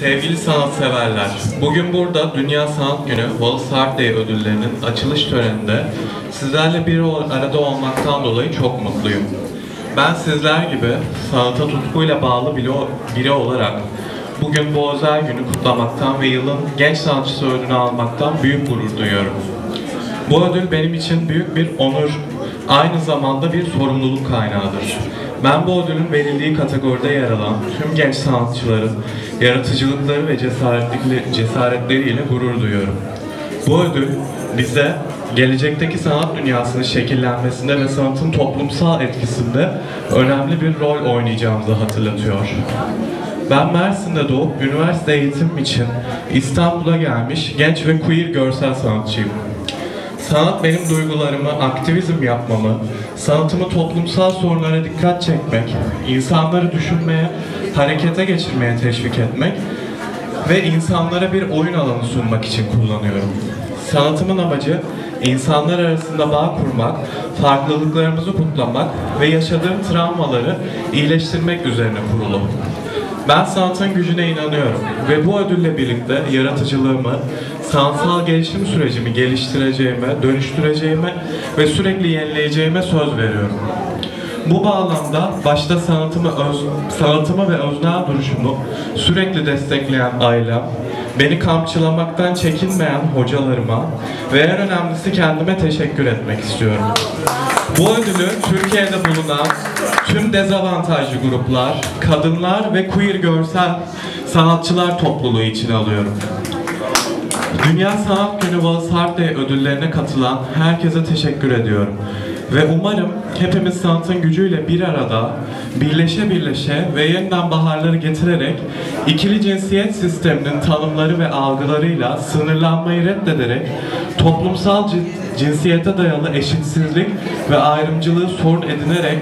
sevgili sanatseverler. Bugün burada Dünya Sanat Günü Wallace Hartley ödüllerinin açılış töreninde sizlerle bir arada olmaktan dolayı çok mutluyum. Ben sizler gibi sanata tutkuyla bağlı biri olarak bugün bu özel günü kutlamaktan ve yılın genç sanatçısı ödülünü almaktan büyük gurur duyuyorum. Bu ödül benim için büyük bir onur, aynı zamanda bir sorumluluk kaynağıdır. Ben bu ödülün verildiği kategoride yer alan tüm genç sanatçıların yaratıcılıkları ve cesaretleriyle gurur duyuyorum. Bu ödül bize gelecekteki sanat dünyasının şekillenmesinde ve sanatın toplumsal etkisinde önemli bir rol oynayacağımızı hatırlatıyor. Ben Mersin'de doğup üniversite eğitim için İstanbul'a gelmiş genç ve queer görsel sanatçıyım. Sanat benim duygularımı, aktivizm yapmamı, sanatımı toplumsal sorunlara dikkat çekmek, insanları düşünmeye, harekete geçirmeye teşvik etmek ve insanlara bir oyun alanı sunmak için kullanıyorum. Sanatımın amacı insanlar arasında bağ kurmak, farklılıklarımızı kutlamak ve yaşadığım travmaları iyileştirmek üzerine kurulu. Ben sanatın gücüne inanıyorum ve bu ödülle birlikte yaratıcılığımı, sanatsal gelişim sürecimi geliştireceğime, dönüştüreceğime ve sürekli yenileyeceğime söz veriyorum. Bu bağlamda başta sanatımı, öz, sanatımı ve öznel duruşumu sürekli destekleyen ailem, beni kamçılamaktan çekinmeyen hocalarıma ve en önemlisi kendime teşekkür etmek istiyorum. Bu ödülü Türkiye'de bulunan tüm dezavantajlı gruplar, kadınlar ve queer görsel sanatçılar topluluğu için alıyorum. Dünya Sanat Günü Wallace Hartley ödüllerine katılan herkese teşekkür ediyorum. Ve umarım hepimiz sanatın gücüyle bir arada, birleşe birleşe ve yeniden baharları getirerek ikili cinsiyet sisteminin tanımları ve algılarıyla sınırlanmayı reddederek toplumsal cinsiyete dayalı eşitsizlik ve ayrımcılığı sorun edinerek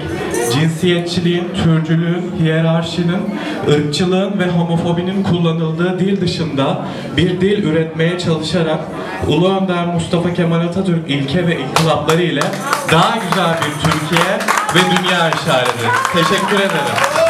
cinsiyetçiliğin, türcülüğün, hiyerarşinin, ırkçılığın ve homofobinin kullanıldığı dil dışında bir dil üretmeye çalışarak Ulu Önder Mustafa Kemal Atatürk ilke ve inkılapları ile daha güzel bir Türkiye ve dünya işareti. Teşekkür ederim.